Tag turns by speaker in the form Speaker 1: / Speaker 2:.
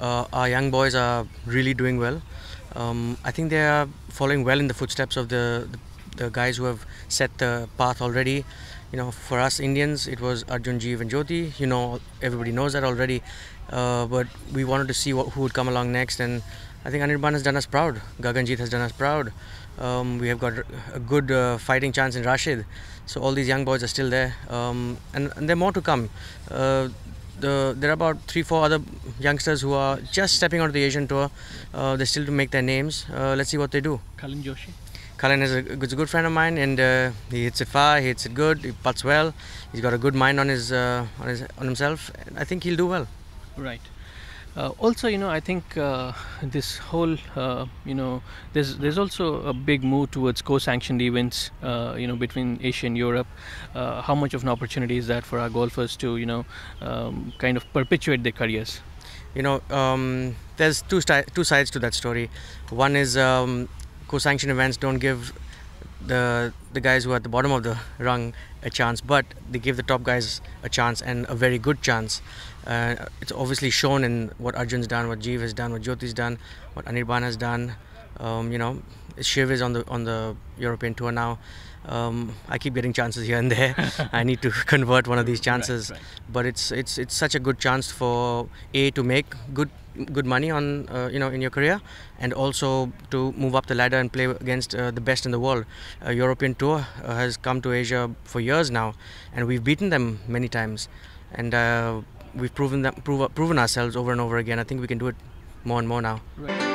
Speaker 1: uh, our young boys are really doing well. Um, I think they are following well in the footsteps of the, the, the guys who have set the path already. You know, for us Indians, it was Arjun Jeev and Jyoti. You know, everybody knows that already. Uh, but we wanted to see what, who would come along next, and I think Anirban has done us proud. Gaganjit has done us proud. Um, we have got a good uh, fighting chance in Rashid. So all these young boys are still there, um, and, and there are more to come. Uh, the, there are about three, four other youngsters who are just stepping onto the Asian tour. Uh, they still to make their names. Uh, let's see what they do.
Speaker 2: Khalin Joshi.
Speaker 1: Khalin is a, is a good friend of mine, and uh, he hits it far. He hits it good. He puts well. He's got a good mind on his uh, on his on himself. I think he'll do well.
Speaker 2: Right. Uh, also, you know, I think uh, this whole, uh, you know, there's there's also a big move towards co-sanctioned events, uh, you know, between Asia and Europe. Uh, how much of an opportunity is that for our golfers to, you know, um, kind of perpetuate their careers?
Speaker 1: You know, um, there's two two sides to that story. One is um, co-sanctioned events don't give the the guys who are at the bottom of the rung a chance, but they give the top guys a chance and a very good chance. Uh, it's obviously shown in what Arjun's done, what Jeev has done, what Jyoti's done, what Anirban has done. Um, you know, Shiv is on the on the European tour now. Um, I keep getting chances here and there. I need to convert one of these chances,
Speaker 2: Right, right.
Speaker 1: but it's it's it's such a good chance for a to make good good money on uh, you know in your career, and also to move up the ladder and play against uh, the best in the world. Uh, European tour uh, has come to Asia for years now, and we've beaten them many times, and uh, we've proven that prove, proven ourselves over and over again. I think we can do it more and more now.
Speaker 2: Right.